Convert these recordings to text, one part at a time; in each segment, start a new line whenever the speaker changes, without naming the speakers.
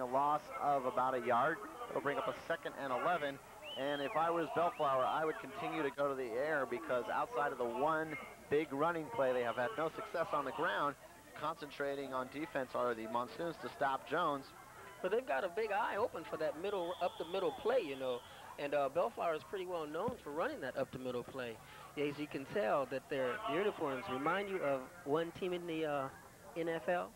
a loss of about a yard. It'll bring up a second and 11. And if I was Bellflower, I would continue to go to the air because outside of the one big running play, they have had no success on the ground. Concentrating on defense are the Monsoons to stop Jones.
But they've got a big eye open for that middle, up the middle play, you know. And uh, Bellflower is pretty well known for running that up the middle play. As you can tell, that their uniforms remind you of one team in the uh, NFL,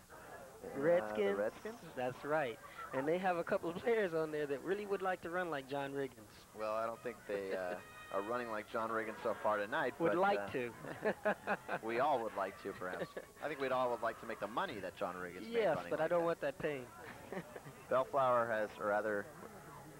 Redskins.
Uh, Redskins?
That's right. And they have a couple of players on there that really would like to run like John Riggins.
Well, I don't think they uh, are running like John Riggins so far tonight.
Would
but,
like
uh,
to.
we all would like to, perhaps. I think we'd all would like to make the money that John Riggins made
yes, but
like
I don't
that.
want that pain.
Bellflower has, or rather,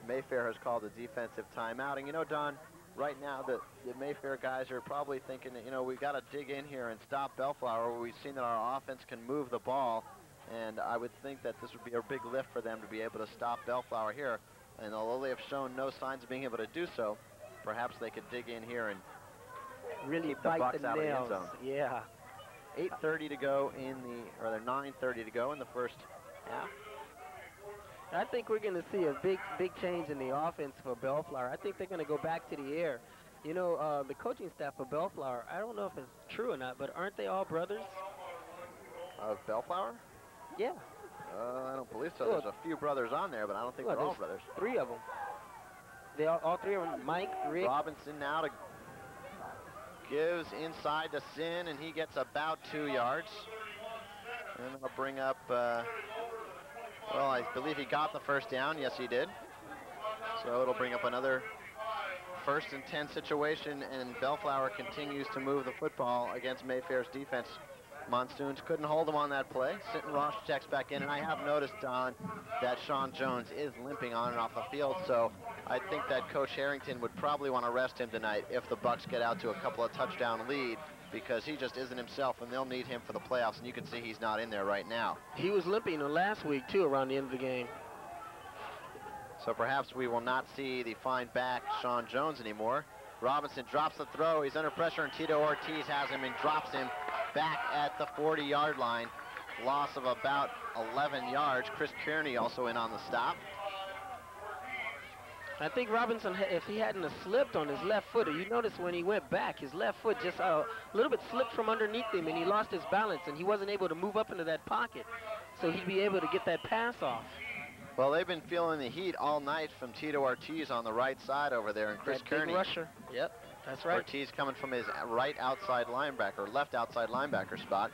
Mayfair has called a defensive timeout. And you know, Don, right now the, the Mayfair guys are probably thinking that, you know, we've got to dig in here and stop Bellflower. We've seen that our offense can move the ball. And I would think that this would be a big lift for them to be able to stop Bellflower here. And although they have shown no signs of being able to do so, perhaps they could dig in here and
Really
Keep the
bite
Bucks
the
out of the end
nails.
zone.
Yeah.
8.30 to go in the, or rather 9.30 to go in the first half.
I think we're going to see a big, big change in the offense for Bellflower. I think they're going to go back to the air. You know, uh, the coaching staff of Bellflower, I don't know if it's true or not, but aren't they all brothers?
Of Bellflower?
Yeah.
Uh, I don't believe so. There's a few brothers on there, but I don't think they're all brothers.
Three of them. They all, all three of them. Mike, Rick.
Robinson now to gives inside to Sin, and he gets about two yards. And I'll bring up, uh, well, I believe he got the first down. Yes, he did. So it'll bring up another first and 10 situation, and Bellflower continues to move the football against Mayfair's defense. Monsoons couldn't hold him on that play. Sinton Ross checks back in, and I have noticed, Don, that Sean Jones is limping on and off the field, so I think that Coach Harrington would probably want to rest him tonight if the Bucks get out to a couple of touchdown lead because he just isn't himself, and they'll need him for the playoffs, and you can see he's not in there right now.
He was limping last week, too, around the end of the game.
So perhaps we will not see the fine back Sean Jones anymore. Robinson drops the throw. He's under pressure, and Tito Ortiz has him and drops him back at the 40-yard line. Loss of about 11 yards. Chris Kearney also in on the stop.
I think Robinson, if he hadn't slipped on his left foot, you notice when he went back, his left foot just a little bit slipped from underneath him, and he lost his balance, and he wasn't able to move up into that pocket. So he'd be able to get that pass off.
Well, they've been feeling the heat all night from Tito Ortiz on the right side over there, and Chris
that big rusher. Yep, that's right.
Ortiz coming from his right outside linebacker, left outside linebacker spot.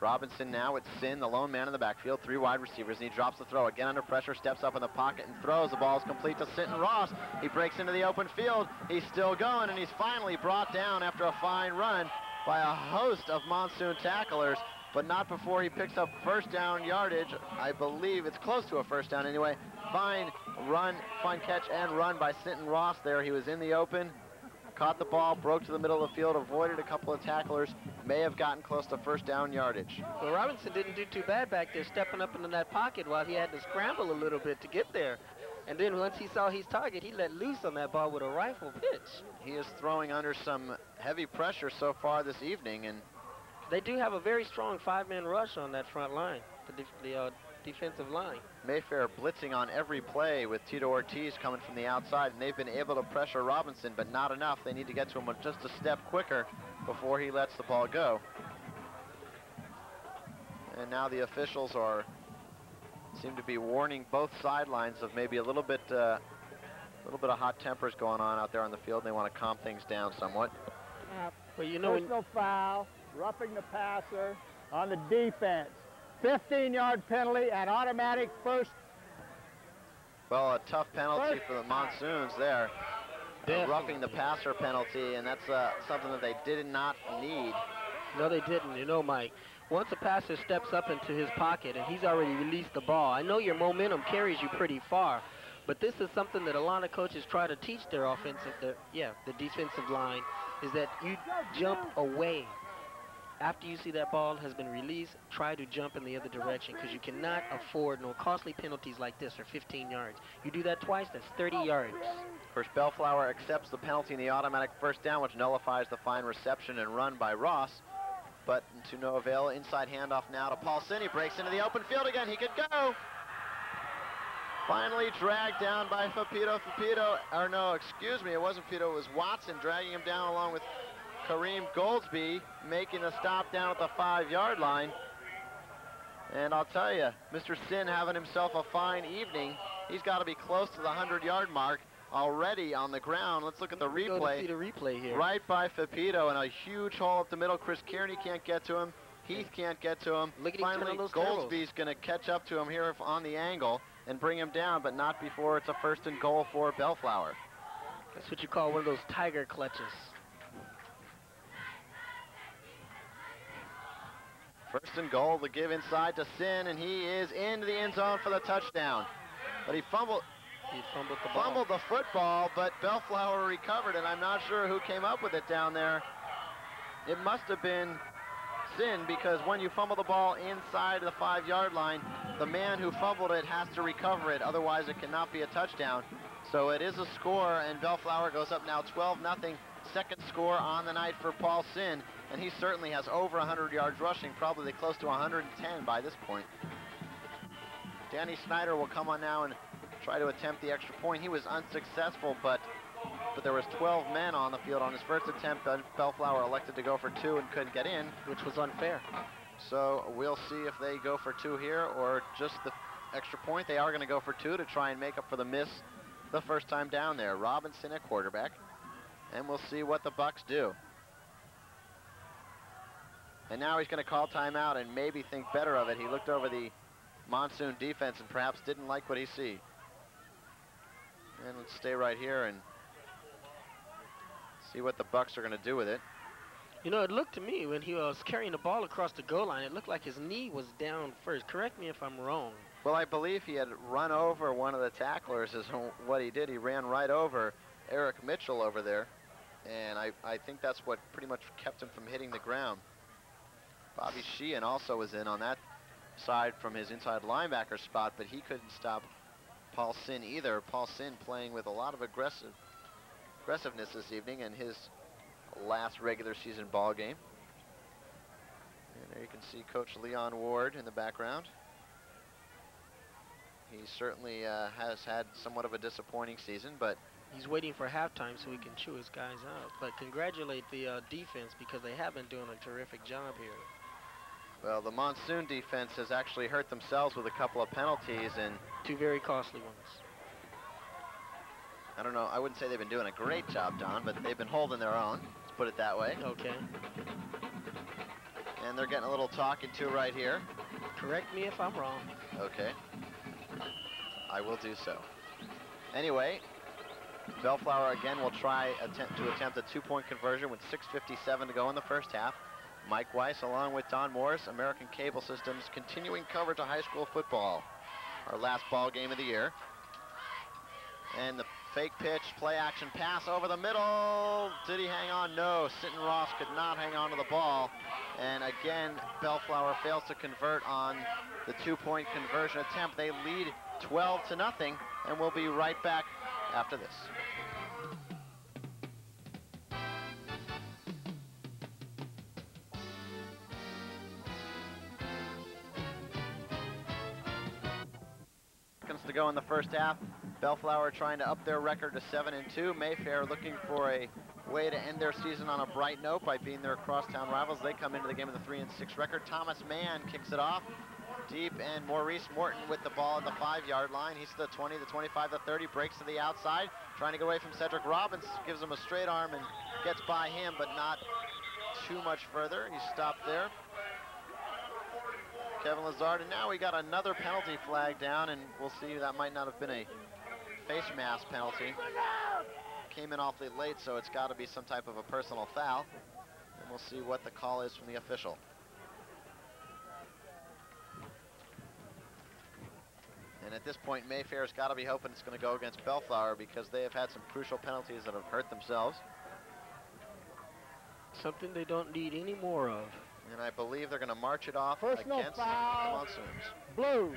Robinson now with Sin, the lone man in the backfield, three wide receivers, and he drops the throw. Again under pressure, steps up in the pocket and throws. The ball is complete to Sinton Ross. He breaks into the open field. He's still going, and he's finally brought down after a fine run by a host of Monsoon tacklers, but not before he picks up first down yardage. I believe it's close to a first down anyway. Fine run, fine catch and run by Sinton Ross there. He was in the open, caught the ball, broke to the middle of the field, avoided a couple of tacklers, may have gotten close to first down yardage.
Well, Robinson didn't do too bad back there, stepping up into that pocket while he had to scramble a little bit to get there. And then once he saw his target, he let loose on that ball with a rifle pitch.
He is throwing under some heavy pressure so far this evening, and
They do have a very strong five-man rush on that front line, the, def- the uh, defensive line.
Mayfair blitzing on every play with Tito Ortiz coming from the outside, and they've been able to pressure Robinson, but not enough. They need to get to him just a step quicker before he lets the ball go. And now the officials are seem to be warning both sidelines of maybe a little bit, uh, a little bit of hot tempers going on out there on the field. And they want to calm things down somewhat.
Well, you know, when,
Personal foul, roughing the passer on the defense. 15-yard penalty and automatic first.
Well, a tough penalty
First
for the Monsoons there. A
Definitely.
roughing the passer penalty, and that's uh, something that they did not need.
no, they didn't. You know, Mike. Once a passer steps up into his pocket and he's already released the ball, I know your momentum carries you pretty far, but this is something that a lot of coaches try to teach their offensive, their, yeah, the defensive line, is that you jump away. After you see that ball has been released, try to jump in the other direction because you cannot afford no costly penalties like this for 15 yards. You do that twice, that's 30 yards.
Course, Bellflower accepts the penalty in the automatic first down, which nullifies the fine reception and run by Ross. but to no avail. Inside handoff now to Paul Sin. He breaks into the open field again. He could go. Finally dragged down by Fapito. Fapito, or no, excuse me, it wasn't Fapito, it was Watson dragging him down along with Kareem Goldsby, making a stop down at the five-yard line. And I'll tell you, Mr. Sin having himself a fine evening. He's got to be close to the 100-yard mark already on the ground. Let's look at the replay.
see the replay here.
Right by Fapito and a huge hole up the middle. Chris Kearney can't get to him. Heath can't get to him.
Look at
Finally, Goldsby's going to catch up to him here on the angle and bring him down, but not before it's a first and goal for Bellflower.
That's what you call one of those tiger clutches.
First and goal, the give inside to Sin, and he is into the end zone for the touchdown. But he fumbled,
he fumbled the ball.
Fumbled the football, but Bellflower recovered, and I'm not sure who came up with it down there. It must have been Sin because when you fumble the ball inside the five-yard line, the man who fumbled it has to recover it. Otherwise, it cannot be a touchdown. So it is a score, and Bellflower goes up now 12-0. Second score on the night for Paul Sin, and he certainly has over 100 yards rushing, probably close to 110 by this point. Danny Snyder will come on now and try to attempt the extra point. He was unsuccessful, but but there was 12 men on the field on his first attempt. Bellflower elected to go for two and couldn't get in,
which was unfair.
So we'll see if they go for two here or just the extra point. They are going to go for two to try and make up for the miss the first time down there. Robinson at quarterback, and we'll see what the Bucks do. And now he's going to call timeout and maybe think better of it. He looked over the Monsoon defense and perhaps didn't like what he see. And let's stay right here and see what the Bucks are going to do with it.
You know, it looked to me when he was carrying the ball across the goal line, it looked like his knee was down first. Correct me if I'm wrong.
Well, I believe he had run over one of the tacklers is what he did. He ran right over Eric Mitchell over there. And I, I think that's what pretty much kept him from hitting the ground. Bobby Sheehan also was in on that side from his inside linebacker spot, but he couldn't stop Paul Sin either. Paul Sin playing with a lot of aggressive aggressiveness this evening in his last regular season ball game. And there you can see Coach Leon Ward in the background. He certainly uh, has had somewhat of a disappointing season, but
he's waiting for halftime so he can chew his guys out. But congratulate the uh, defense because they have been doing a terrific job here.
Well, the Monsoon defense has actually hurt themselves with a couple of penalties and
two very costly ones.
I don't know. I wouldn't say they've been doing a great job, Don, but they've been holding their own. Let's put it that way.
Okay.
And they're getting a little talking to right here.
Correct me if I'm wrong.
Okay. I will do so. Anyway, Bellflower again will try attempt to attempt a two-point conversion with 6.57 to go in the first half. Mike Weiss along with Don Morris, American Cable Systems, continuing coverage of high school football. Our last ball game of the year. And the fake pitch, play action pass over the middle. Did he hang on? No. Sinton Ross could not hang on to the ball. And again, Bellflower fails to convert on the two-point conversion attempt. They lead 12 to nothing, and we'll be right back after this. Go in the first half. Bellflower trying to up their record to 7 and 2. Mayfair looking for a way to end their season on a bright note by being their crosstown rivals. They come into the game with a 3 and 6 record. Thomas Mann kicks it off deep, and Maurice Morton with the ball at the five-yard line. He's to the 20, the 25, the 30, breaks to the outside, trying to get away from Cedric Robbins, gives him a straight arm and gets by him, but not too much further. He stopped there. Kevin Lazard, and now we got another penalty flag down, and we'll see that might not have been a face mask penalty. Came in awfully late, so it's got to be some type of a personal foul. And we'll see what the call is from the official. And at this point, Mayfair's got to be hoping it's going to go against Bellflower because they have had some crucial penalties that have hurt themselves.
Something they don't need any more of.
And I believe they're going to march it off
Personal
against
foul.
the Monsoons.
Blue.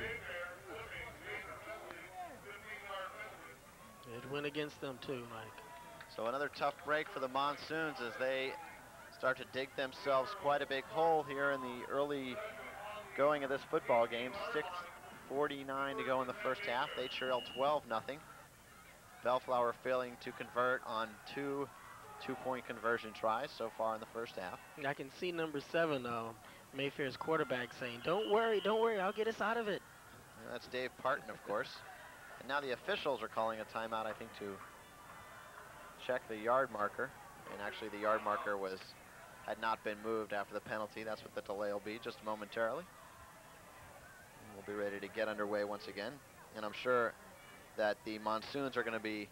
It went against them too, Mike.
So another tough break for the Monsoons as they start to dig themselves quite a big hole here in the early going of this football game. 6.49 to go in the first half. They trail 12 nothing. Bellflower failing to convert on two two-point conversion tries so far in the first half.
I can see number seven, uh, Mayfair's quarterback saying, don't worry, don't worry, I'll get us out of it.
And that's Dave Parton, of course. And now the officials are calling a timeout, I think, to check the yard marker. And actually, the yard marker was had not been moved after the penalty. That's what the delay will be, just momentarily. And we'll be ready to get underway once again. And I'm sure that the Monsoons are going to be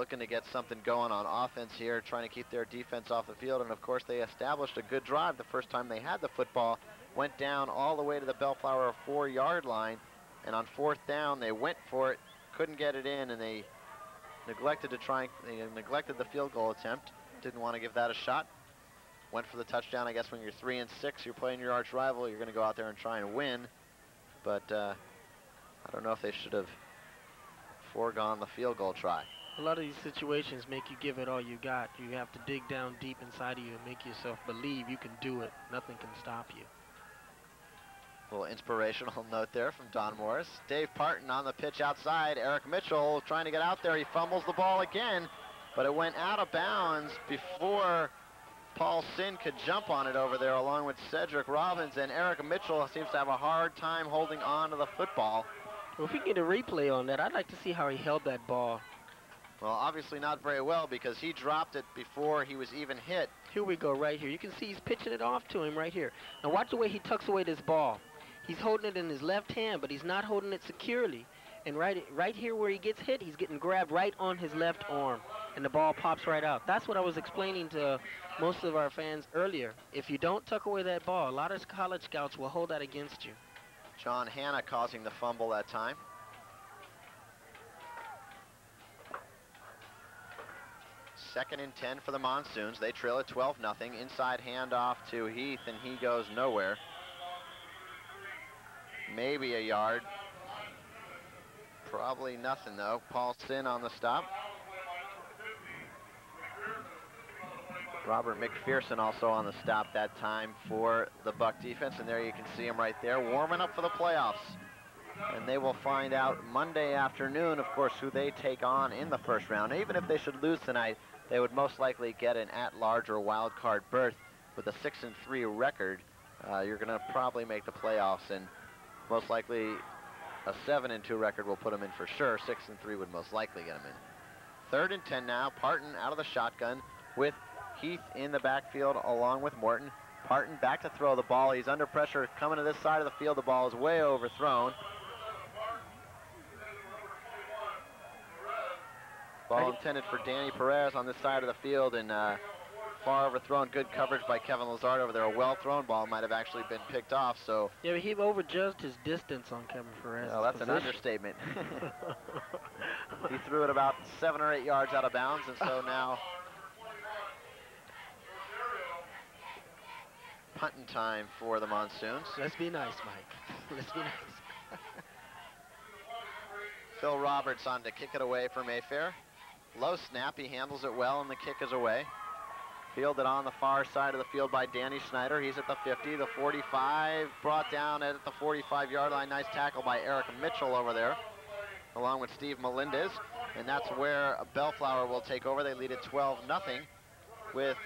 looking to get something going on offense here, trying to keep their defense off the field. And of course, they established a good drive the first time they had the football, went down all the way to the Bellflower four yard line. And on fourth down, they went for it, couldn't get it in, and they neglected to try, they neglected the field goal attempt. Didn't want to give that a shot. Went for the touchdown. I guess when you're three and six, you're playing your arch rival. You're going to go out there and try and win. But uh, I don't know if they should have foregone the field goal try.
A lot of these situations make you give it all you got. You have to dig down deep inside of you and make yourself believe you can do it. Nothing can stop you.
A little inspirational note there from Don Morris. Dave Parton on the pitch outside. Eric Mitchell trying to get out there. He fumbles the ball again, but it went out of bounds before Paul Sin could jump on it over there along with Cedric Robbins. And Eric Mitchell seems to have a hard time holding on to the football.
Well, if we get a replay on that, I'd like to see how he held that ball.
Well, obviously not very well because he dropped it before he was even hit.
Here we go right here. You can see he's pitching it off to him right here. Now watch the way he tucks away this ball. He's holding it in his left hand, but he's not holding it securely. And right, right here where he gets hit, he's getting grabbed right on his left arm, and the ball pops right out. That's what I was explaining to most of our fans earlier. If you don't tuck away that ball, a lot of college scouts will hold that against you.
John Hanna causing the fumble that time. Second and 10 for the Monsoons. They trail at 12 nothing. Inside handoff to Heath, and he goes nowhere. Maybe a yard. Probably nothing, though. Paul Sin on the stop. Robert McPherson also on the stop that time for the Buck defense, and there you can see him right there, warming up for the playoffs. And they will find out Monday afternoon, of course, who they take on in the first round. Even if they should lose tonight, they would most likely get an at-large or wild card berth with a six and three record. Uh, you're going to probably make the playoffs, and most likely a seven and two record will put them in for sure. Six and three would most likely get them in. Third and ten now. Parton out of the shotgun with Heath in the backfield along with Morton. Parton back to throw the ball. He's under pressure coming to this side of the field. The ball is way overthrown. Ball intended for Danny Perez on this side of the field and uh, far overthrown. Good coverage by Kevin Lazard over there. A well-thrown ball might have actually been picked off. So
yeah, but he overjudged his distance on Kevin Perez.
Oh, that's position. an understatement. he threw it about seven or eight yards out of bounds, and so now punting time for the Monsoons.
Let's be nice, Mike. Let's be nice.
Phil Roberts on to kick it away for Mayfair. Low snap, he handles it well, and the kick is away. Fielded on the far side of the field by Danny Schneider. He's at the 50, the 45, brought down at the 45-yard line. Nice tackle by Eric Mitchell over there, along with Steve Melendez. And that's where Bellflower will take over. They lead at 12 nothing with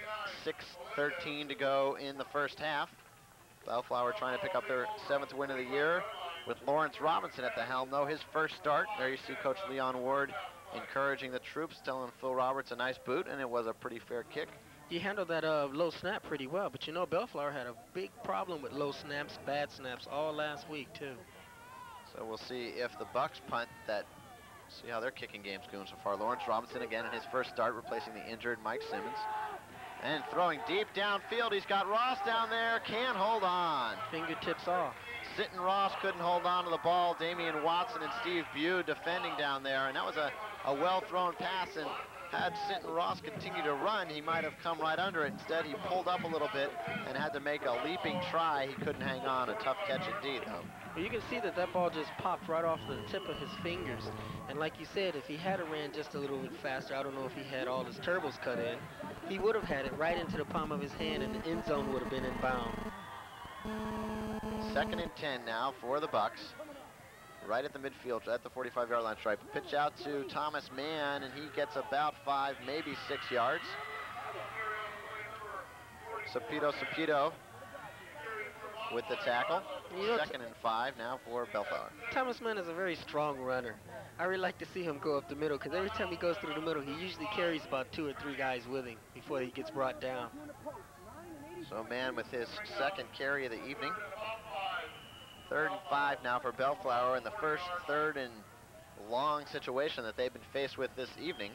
6.13 to go in the first half. Bellflower trying to pick up their seventh win of the year with Lawrence Robinson at the helm, though. His first start. There you see Coach Leon Ward encouraging the troops, telling Phil Roberts a nice boot, and it was a pretty fair kick.
He handled that uh, low snap pretty well, but you know Bellflower had a big problem with low snaps, bad snaps all last week too.
So we'll see if the Bucks punt that. See how their kicking game's going so far. Lawrence Robinson again in his first start, replacing the injured Mike Simmons. And throwing deep downfield, he's got Ross down there, can't hold on.
Fingertips off.
Sinton Ross couldn't hold on to the ball. Damian Watson and Steve Bew defending down there, and that was a, a well-thrown pass, and had Sinton Ross continue to run, he might have come right under it. Instead, he pulled up a little bit and had to make a leaping try. He couldn't hang on. A tough catch indeed, though.
Well, you can see that that ball just popped right off the tip of his fingers. And like you said, if he had ran just a little bit faster, I don't know if he had all his turbos cut in, he would have had it right into the palm of his hand and the end zone would have been in bound.
Second and 10 now for the Bucks. Right at the midfield, at the 45-yard line stripe. Pitch out to Thomas Mann, and he gets about five, maybe six yards. Sapito Sapito with the tackle.
You know,
Second and five now for Bellflower.
Thomas Mann is a very strong runner. I really like to see him go up the middle because every time he goes through the middle, he usually carries about two or three guys with him before he gets brought down.
So Mann with his second carry of the evening. Third and five now for Bellflower in the first third and long situation that they've been faced with this evening.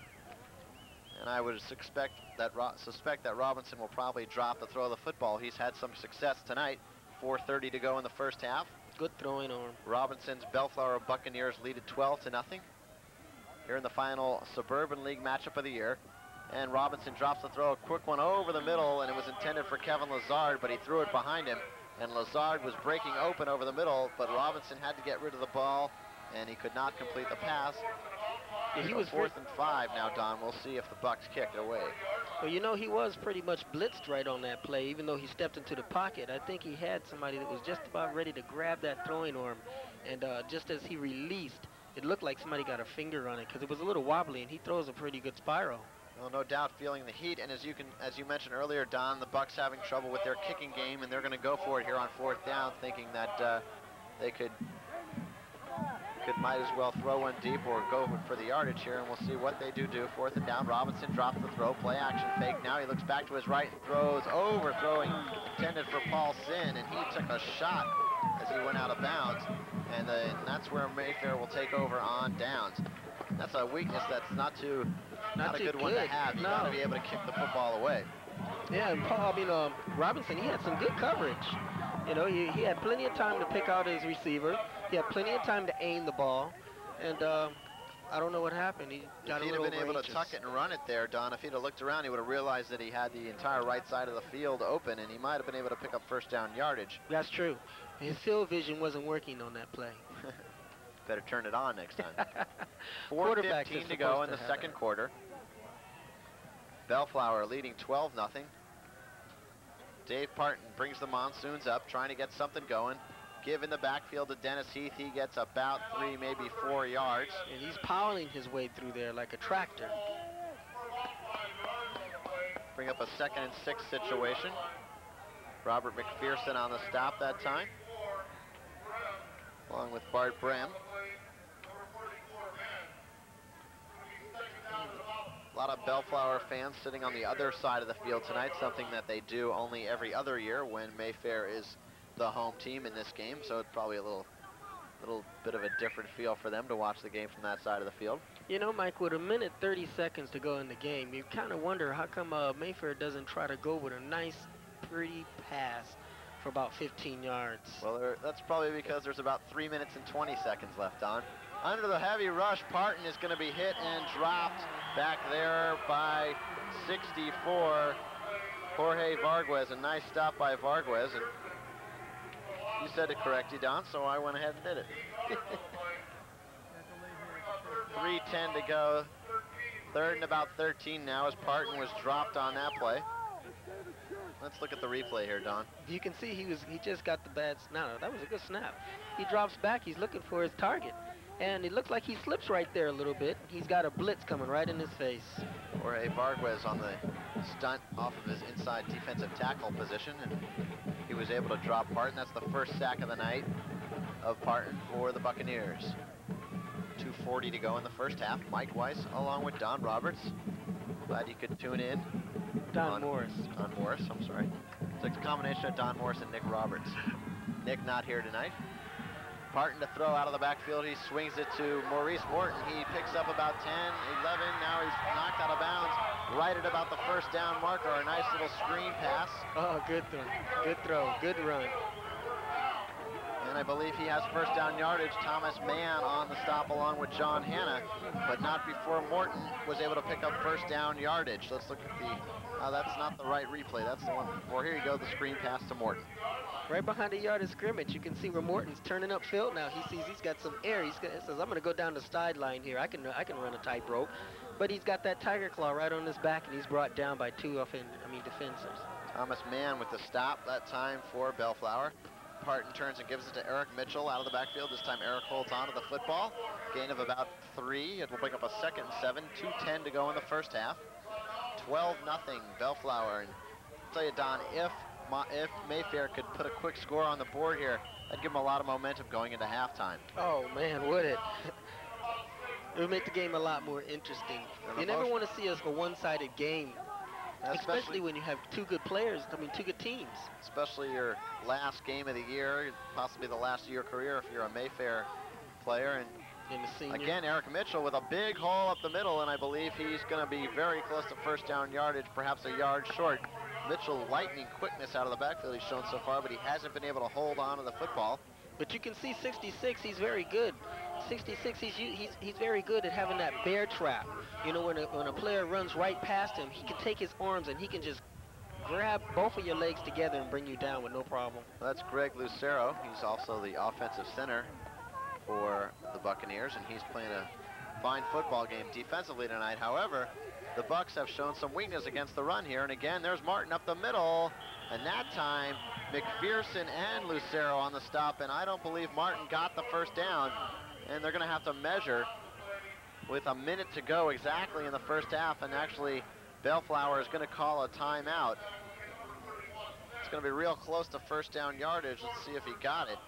And I would suspect that Ro suspect that Robinson will probably drop the throw of the football. He's had some success tonight. 4.30 to go in the first half.
Good throwing arm.
Robinson's Bellflower Buccaneers lead at 12 to nothing. Here in the final Suburban League matchup of the year. And Robinson drops the throw, a quick one over the middle, and it was intended for Kevin Lazard, but he threw it behind him. And Lazard was breaking open over the middle, but Robinson had to get rid of the ball, and he could not complete the pass.
Yeah, he
So
was
fourth and five now, Don. We'll see if the Bucks kick it away.
Well, you know, he was pretty much blitzed right on that play, even though he stepped into the pocket. I think he had somebody that was just about ready to grab that throwing arm. And uh, just as he released, it looked like somebody got a finger on it because it was a little wobbly, and he throws a pretty good spiral.
Well, no doubt feeling the heat, and as you can, as you mentioned earlier, Don, the Bucks having trouble with their kicking game, and they're going to go for it here on fourth down, thinking that uh, they could could might as well throw one deep or go for the yardage here, and we'll see what they do do. Fourth and down, Robinson drops the throw, play action fake. Now he looks back to his right and throws, overthrowing, intended for Paul Sin, and he took a shot as he went out of bounds, and, uh, and that's where Mayfair will take over on downs. That's a weakness that's not too not,
Not
a
too
good, one to
good,
have. You
no.
got to be able to kick the football away.
Yeah, and Paul, I mean, um, Robinson, he had some good coverage. You know, he, he had plenty of time to pick out his receiver. He had plenty of time to aim the ball. And uh, I don't know what happened. He got
if
a
he'd have been able to tuck it and run it there, Don, if he'd have looked around, he would have realized that he had the entire right side of the field open, and he might have been able to pick up first down yardage.
That's true. His field vision wasn't working on that play.
Better turn it on next time. 4.15 to go in
to
the second
it.
quarter. Bellflower leading 12 nothing. Dave Parton brings the Monsoons up, trying to get something going. Give in the backfield to Dennis Heath. He gets about three, maybe four yards.
And he's pounding his way through there like a tractor.
Bring up a second and six situation. Robert McPherson on the stop that time. Along with Bart Bram. A lot of Bellflower fans sitting on the other side of the field tonight, something that they do only every other year when Mayfair is the home team in this game. So it's probably a little, little bit of a different feel for them to watch the game from that side of the field.
You know, Mike, with a minute 30 seconds to go in the game, you kind of wonder how come uh, Mayfair doesn't try to go with a nice, pretty pass for about 15 yards.
Well, there, that's probably because there's about three minutes and 20 seconds left on. Under the heavy rush, Parton is going to be hit and dropped back there by 64. Jorge Varguez, a nice stop by Varguez. And you said it correctly, Don, so I went ahead and did it. 3.10 to go. Third and about 13 now as Parton was dropped on that play. Let's look at the replay here, Don.
You can see he was he just got the bad s- no, no, that was a good snap. He drops back, he's looking for his target. And it looks like he slips right there a little bit. He's got a blitz coming right in his face.
Jorge Varguez on the stunt off of his inside defensive tackle position, and he was able to drop Parton. That's the first sack of the night of Parton for the Buccaneers. 2.40 to go in the first half. Mike Weiss along with Don Roberts. Glad you could tune in.
Don
on-
Morris.
Don Morris, I'm sorry. It's a combination of Don Morris and Nick Roberts. Nick not here tonight. Parton to throw out of the backfield. He swings it to Maurice Morton. He picks up about 10, 11. Now he's knocked out of bounds right at about the first down marker. A nice little screen pass.
Oh, good throw. Good throw. Good run.
And I believe he has first down yardage. Thomas Mann on the stop along with John Hanna, but not before Morton was able to pick up first down yardage. Let's look at the, oh, that's not the right replay. That's the one before. Here you go, the screen pass to Morton.
Right behind the yard of scrimmage, you can see where Morton's turning upfield now. He sees he's got some air. He says, "I'm going to go down the sideline here. I can I can run a tightrope." But he's got that tiger claw right on his back, and he's brought down by two of offend I mean defenders.
Thomas Mann with the stop that time for Bellflower. Parton turns and gives it to Eric Mitchell out of the backfield. This time Eric holds on to the football. Gain of about three. It will bring up a second and seven. 2.10 to go in the first half. 12 nothing Bellflower. And I'll tell you, Don, if, if Mayfair could put a quick score on the board here, that'd give them a lot of momentum going into halftime.
Oh, man, would it? it would make the game a lot more interesting. You never want to see us a one-sided game Especially, especially, when you have two good players, I mean, two good teams.
Especially your last game of the year, possibly the last of your career if you're a Mayfair player.
And
again, Eric Mitchell with a big hole up the middle, and I believe he's going to be very close to first down yardage, perhaps a yard short. Mitchell, lightning quickness out of the backfield he's shown so far, but he hasn't been able to hold on to the football.
But you can see 66, he's very good. 66, he's, he's, he's very good at having that bear trap. You know, when a, when a player runs right past him, he can take his arms and he can just grab both of your legs together and bring you down with no problem.
Well, that's Greg Lucero. He's also the offensive center for the Buccaneers, and he's playing a fine football game defensively tonight. However, the Bucks have shown some weakness against the run here, and again, there's Martin up the middle, and that time, McPherson and Lucero on the stop, and I don't believe Martin got the first down and they're going to have to measure with a minute to go exactly in the first half, and actually Bellflower is going to call a timeout. It's going to be real close to first down yardage. Let's see if he got it.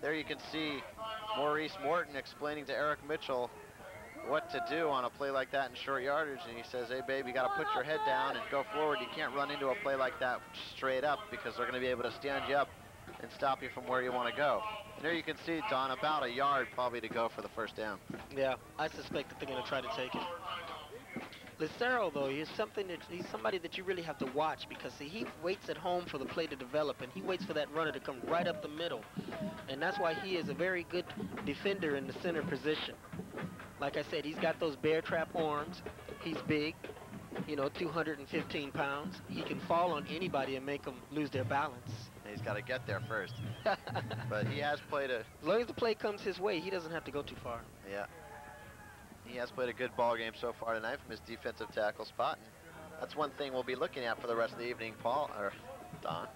There you can see Maurice Morton explaining to Eric Mitchell what to do on a play like that in short yardage, and he says, hey, babe, you got to put your head down and go forward. You can't run into a play like that straight up because they're going to be able to stand you up and stop you from where you want to go. And there you can see, Don, about a yard probably to go for the first down.
Yeah, I suspect that they're going to try to take it. Lucero, though, he's something that he's somebody that you really have to watch because see, he waits at home for the play to develop, and he waits for that runner to come right up the middle, and that's why he is a very good defender in the center position. Like I said, he's got those bear trap arms. He's big, you know, 215 pounds. He can fall on anybody and make them lose their balance.
He's got to get there first. but he has played a... As
long as the play comes his way, he doesn't have to go too far.
Yeah. He has played a good ball game so far tonight from his defensive tackle spot. And that's one thing we'll be looking at for the rest of the evening, Paul, or Don.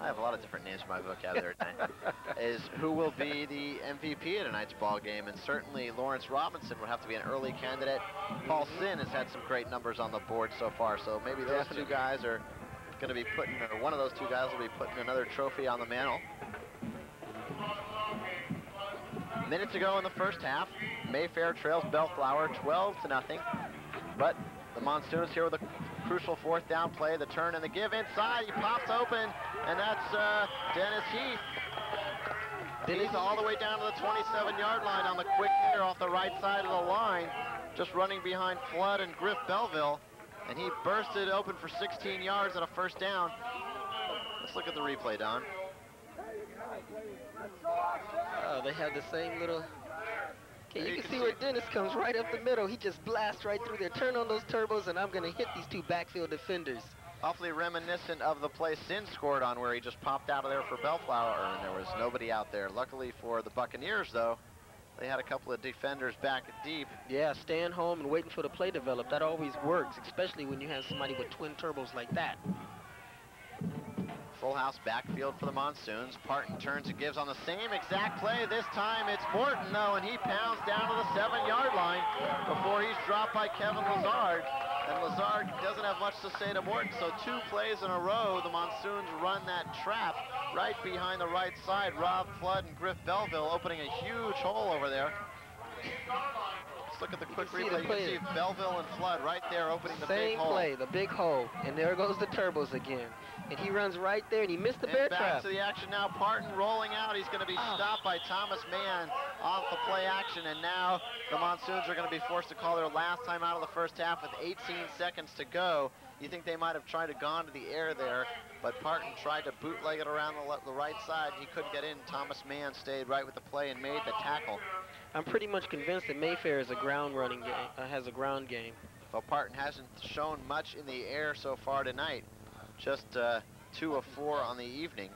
I have a lot of different names in my vocabulary tonight. is who will be the MVP of tonight's ball game, and certainly Lawrence Robinson would have to be an early candidate. Paul Sin has had some great numbers on the board so far, so maybe those two guys are going to be putting, or one of those two guys will be putting another trophy on the mantle. Minutes ago in the first half, Mayfair trails Bellflower 12 to nothing, but the Monsoons here with a crucial fourth down play, the turn and the give inside, he pops open, and that's uh, Dennis Heath. He's all the way down to the 27-yard line on the quick hitter off the right side of the line, just running behind Flood and Griff Belleville and he bursted open for 16 yards at a first down. Let's look at the replay, Don.
Oh, they have the same little... Okay, you, can, see, see where Dennis comes right up the middle. He just blasts right through there. Turn on those turbos, and I'm going to hit these two backfield defenders.
Awfully reminiscent of the play Sin scored on where he just popped out of there for Bellflower, and there was nobody out there. Luckily for the Buccaneers, though, they had a couple of defenders back deep.
Yeah, staying home and waiting for the play to develop. That always works, especially when you have somebody with twin turbos like that.
Full house backfield for the Monsoons. Parton turns and gives on the same exact play. This time it's Morton, though, and he pounds down to the seven-yard line before he's dropped by Kevin Lazard. And Lazard doesn't have much to say to Morton, so two plays in a row, the Monsoons run that trap right behind the right side. Rob Flood and Griff Belleville opening a huge hole over there. Look at the quick replay. You can see Belleville and Flood right there opening the
Same
big hole.
Same play, the big hole. And there goes the turbos again. And he runs right there, and he missed the
and
bear
back
trap.
to the action now. Parton rolling out. He's going to be oh. stopped by Thomas Mann off the play action. And now the Monsoons are going to be forced to call their last time out of the first half with 18 seconds to go. You think they might have tried to gone to the air there, but Parton tried to bootleg it around the, the right side. He couldn't get in. Thomas Mann stayed right with the play and made the tackle.
I'm pretty much convinced that Mayfair is a ground running game, uh, has a ground game.
Well, Parton hasn't shown much in the air so far tonight just uh, two of four on the evening.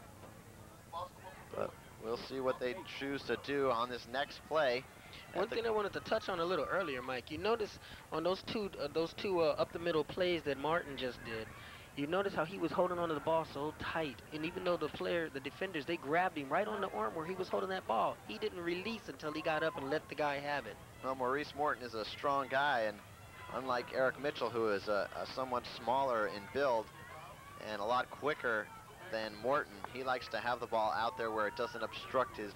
But we'll see what they choose to do on this next play.
One thing I wanted to touch on a little earlier, Mike. You notice on those two uh, those two uh, up the middle plays that Martin just did. You notice how he was holding onto the ball so tight, and even though the player, the defenders, they grabbed him right on the arm where he was holding that ball, he didn't release until he got up and let the guy have it.
Well, Maurice Morton is a strong guy, and unlike Eric Mitchell, who is a, a somewhat smaller in build and a lot quicker than Morton, he likes to have the ball out there where it doesn't obstruct his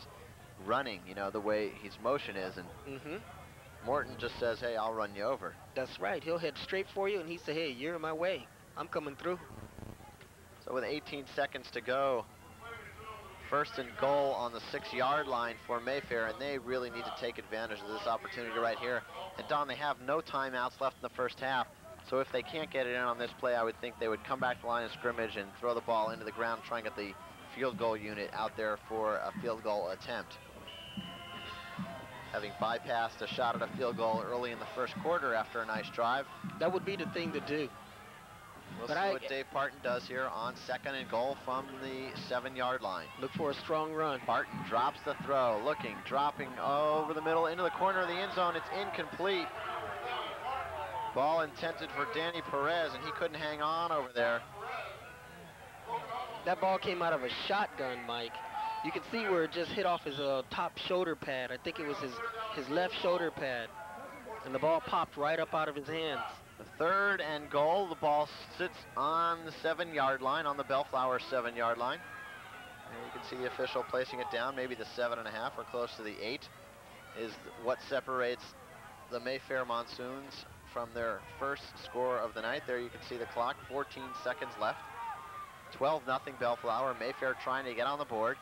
running, you know, the way his motion is. And
Mm-hmm.
Morton just says, hey, I'll run you over.
That's right. He'll head straight for you, and he say, "Hey, you're in my way. I'm coming through."
So with 18 seconds to go, first and goal on the six-yard line for Mayfair, and they really need to take advantage of this opportunity right here. And Don, they have no timeouts left in the first half, so if they can't get it in on this play, I would think they would come back to the line of scrimmage and throw the ball into the ground, try and get the field goal unit out there for a field goal attempt. Having bypassed a shot at a field goal early in the first quarter after a nice drive,
That would be the thing to do.
we'll
But
see
I-
what Dave Parton does here on second and goal from the seven-yard line.
Look for a strong run.
Parton drops the throw, looking, dropping over the middle into the corner of the end zone. It's incomplete. Ball intended for Danny Perez, and he couldn't hang on over there.
That ball came out of a shotgun, Mike. You can see where it just hit off his uh, top shoulder pad. I think it was his, his left shoulder pad. And the ball popped right up out of his hands.
The third and goal, the ball sits on the seven-yard line, on the Bellflower seven-yard line. And you can see the official placing it down, maybe the seven and a half or close to the eight is what separates the Mayfair Monsoons from their first score of the night. There you can see the clock, 14 seconds left. 12 nothing Bellflower. Mayfair trying to get on the board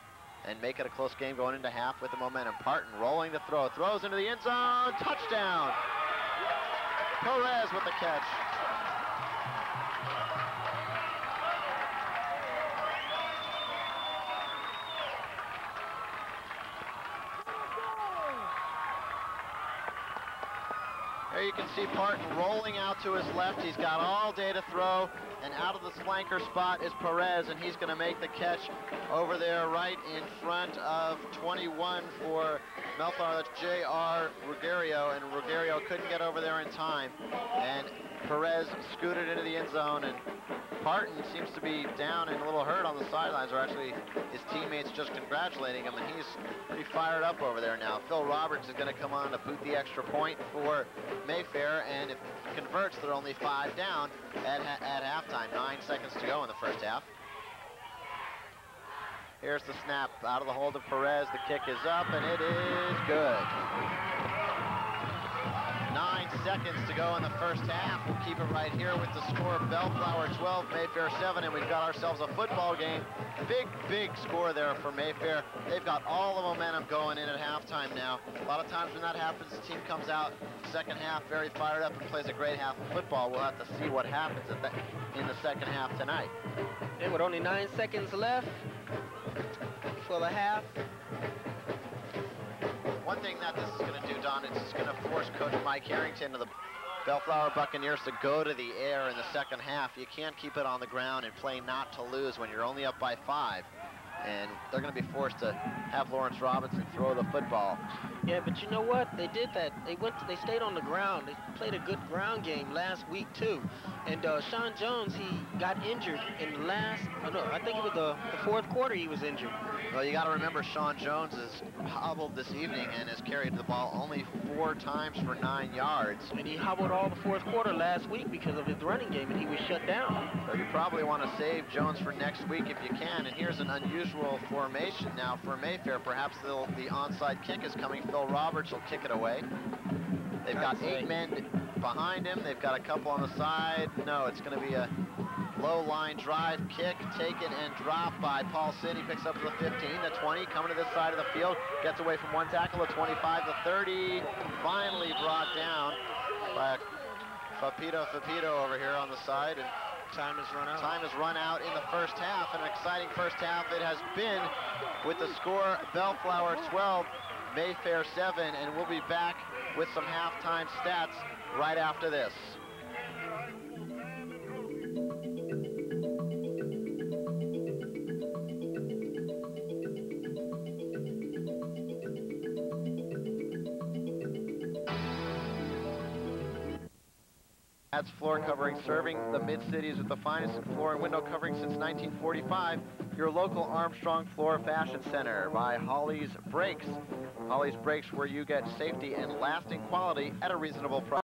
and make it a close game going into half with the momentum. Parton rolling the throw, throws into the end zone, touchdown! Perez with the catch. Can see Parton rolling out to his left. He's got all day to throw, and out of the flanker spot is Perez, and he's going to make the catch over there right in front of 21 for Melthar. That's J.R. Ruggiero, and Ruggiero couldn't get over there in time, and Perez scooted into the end zone, and Parton seems to be down and a little hurt on the sidelines, or actually his teammates just congratulating him, and he's pretty fired up over there now. Phil Roberts is going to come on to boot the extra point for Mayfair, and if converts, they're only five down at, at halftime. Nine seconds to go in the first half. Here's the snap out of the hold of Perez. The kick is up, and it is good. Nine seconds to go in the first half. We'll keep it right here with the score. Bellflower 12, Mayfair 7, and we've got ourselves a football game. Big, big score there for Mayfair. They've got all the momentum going in at halftime now. A lot of times when that happens, the team comes out second half very fired up and plays a great half of football. We'll have to see what happens in the second half tonight.
And with only nine seconds left for the half,
One thing that this is going to do, Don, is it's going to force Coach Mike Harrington of the Bellflower Buccaneers to go to the air in the second half. You can't keep it on the ground and play not to lose when you're only up by five. And they're going to be forced to have Lawrence Robinson throw the football.
Yeah, but you know what? They did that. They went. To, they stayed on the ground. They played a good ground game last week too. And uh, Sean Jones, he got injured in the last. Oh no, I think it was the, the fourth quarter. He was injured.
Well, you got to remember Sean Jones is hobbled this evening and has carried the ball only four times for nine yards.
And he hobbled all the fourth quarter last week because of his running game, and he was shut down.
So you probably want to save Jones for next week if you can. And here's an unusual formation now for Mayfair. Perhaps the onside kick is coming. Phil Roberts will kick it away. They've got eight men behind him. They've got a couple on the side. No, it's going to be a low line drive kick taken and dropped by Paul. He picks up to the 15, the 20, coming to this side of the field. Gets away from one tackle, the 25, the 30. Finally brought down by Fapito Fapito over here on the side. And
Time has run out.
Time has run out in the first half. An exciting first half it has been with the score Bellflower 12, Mayfair 7, and we'll be back with some halftime stats right after this. Adds floor covering, serving the mid-cities with the finest in floor and window covering since 1945. Your local Armstrong Floor Fashion Center by Holly's Brakes. Holly's Brakes where you get safety and lasting quality at a reasonable price.